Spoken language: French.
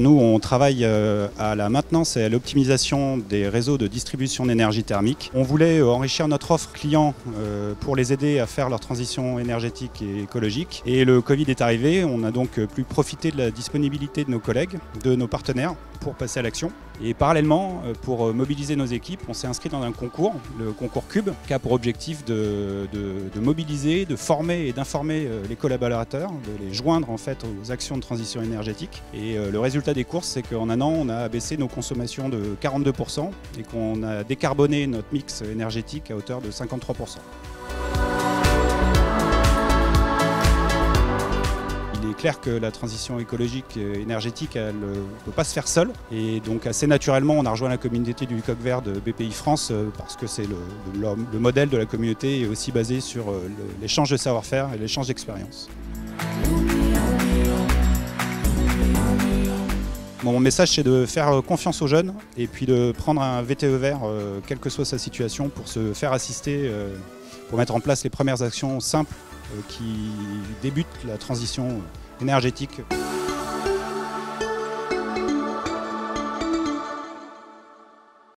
Nous, on travaille euh, à la maintenance et à l'optimisation des réseaux de distribution d'énergie thermique. On voulait euh, enrichir notre offre client euh, pour les aider à faire leur transition énergétique et écologique. Et le Covid est arrivé, on a donc pu profiter de la disponibilité de nos collègues, de nos partenaires pour passer à l'action. Et parallèlement, pour mobiliser nos équipes, on s'est inscrit dans un concours, le concours Cube, qui a pour objectif de, mobiliser, de former et d'informer les collaborateurs, de les joindre en fait aux actions de transition énergétique. Et le résultat des courses, c'est qu'en un an, on a abaissé nos consommations de 42% et qu'on a décarboné notre mix énergétique à hauteur de 53%. Clair que la transition écologique et énergétique, elle ne peut pas se faire seule. Et donc assez naturellement, on a rejoint la communauté du coq vert de BPI France euh, parce que c'est le, le, modèle de la communauté est aussi basé sur euh, l'échange de savoir-faire et l'échange d'expérience. Mon message, c'est de faire euh, confiance aux jeunes et puis de prendre un VTE vert, euh, quelle que soit sa situation, pour se faire assister, euh, pour mettre en place les premières actions simples qui débutent la transition énergétique.